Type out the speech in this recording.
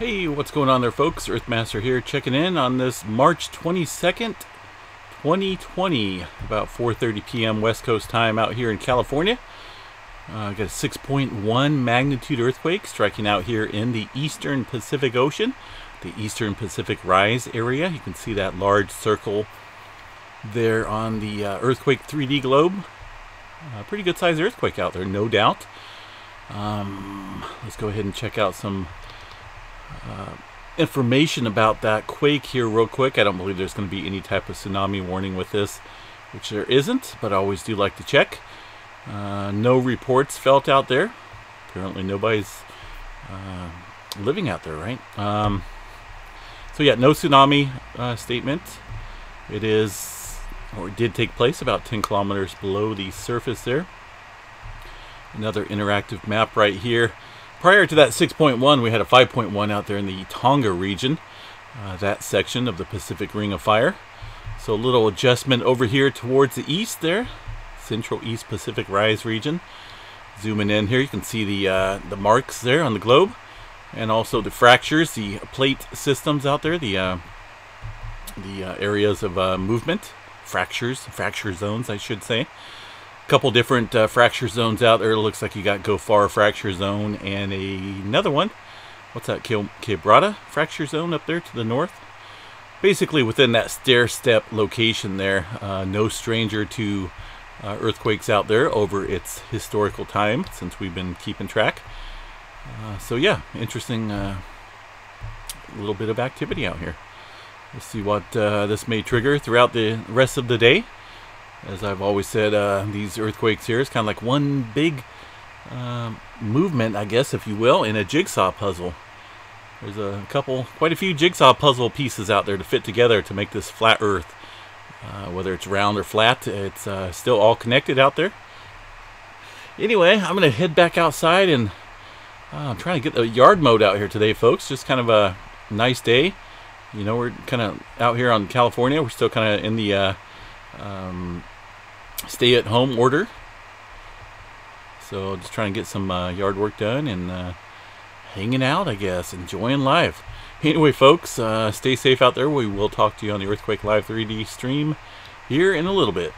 Hey, what's going on there, folks? Earthmaster here, checking in on this March 22nd, 2020, about 4:30 p.m. West Coast time out here in California. Uh, got a 6.1 magnitude earthquake striking out here in the eastern Pacific Ocean, the eastern Pacific Rise area. You can see that large circle there on the uh, earthquake 3D globe. Uh, pretty good sized earthquake out there, no doubt. Um, let's go ahead and check out some information about that quake here real quick. I don't believe there's going to be any type of tsunami warning with this, which there isn't, but I always do like to check. Uh, no reports felt out there. Apparently nobody's uh, living out there, right? Um, so yeah, no tsunami uh, statement. It is, or it did take place about 10 kilometers below the surface there. Another interactive map right here. Prior to that 6.1, we had a 5.1 out there in the Tonga region, uh, that section of the Pacific Ring of Fire. So a little adjustment over here towards the east there, Central East Pacific Rise region. Zooming in here, you can see the uh, the marks there on the globe, and also the fractures, the plate systems out there, the uh, the uh, areas of uh, movement, fractures, fracture zones, I should say couple different uh, fracture zones out there. It looks like you got Gofar fracture zone and a, another one. What's that? Quebrada fracture zone up there to the north. Basically within that stair step location there. Uh, no stranger to uh, earthquakes out there over its historical time since we've been keeping track. Uh, so yeah, interesting uh, little bit of activity out here. We'll see what uh, this may trigger throughout the rest of the day as I've always said, uh, these earthquakes here is kind of like one big uh, movement, I guess, if you will, in a jigsaw puzzle. There's a couple, quite a few jigsaw puzzle pieces out there to fit together to make this flat Earth. Uh, whether it's round or flat, it's uh, still all connected out there. Anyway, I'm going to head back outside and uh, I'm trying to get the yard mode out here today, folks. Just kind of a nice day. You know, we're kind of out here on California. We're still kind of in the uh, um, stay at home order. So just trying to get some uh, yard work done and uh, hanging out, I guess, enjoying life. Anyway, folks, uh, stay safe out there. We will talk to you on the Earthquake Live 3D stream here in a little bit.